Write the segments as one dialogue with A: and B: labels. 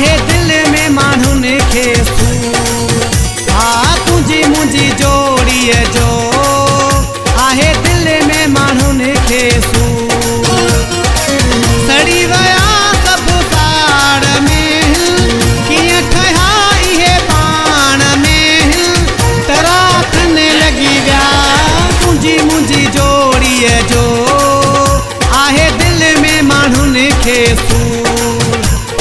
A: आहे दिल में माण्हुनि खे हा तुंहिंजी मुंहिंजी जोड़ीअ जो। आहे दिल में माण्हुनि खे सड़ी विया में कीअं ठहिया में तराखन लॻी विया तुंहिंजी मुंहिंजी जोड़ीअ दिल में माण्हुनि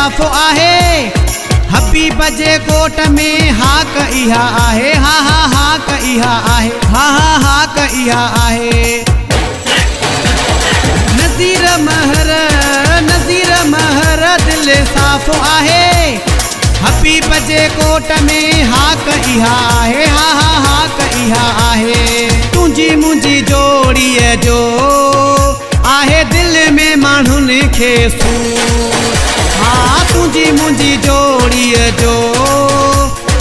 A: साफ़ आहे। हबीब जे कोट में हाक क इहा आहे। हा हा हा क इहा आहे। हा हा हा क इहा आहे। नज़ीर महर नज़ीर महर दिल साफ़ आहे। हबीब जे कोट में हाक क इहा आहे। हा हा हा क इहा आहे। तुंहिंजी मुंहिंजी जोड़ीअ जो आहे दिल में माण्हुनि खे सूर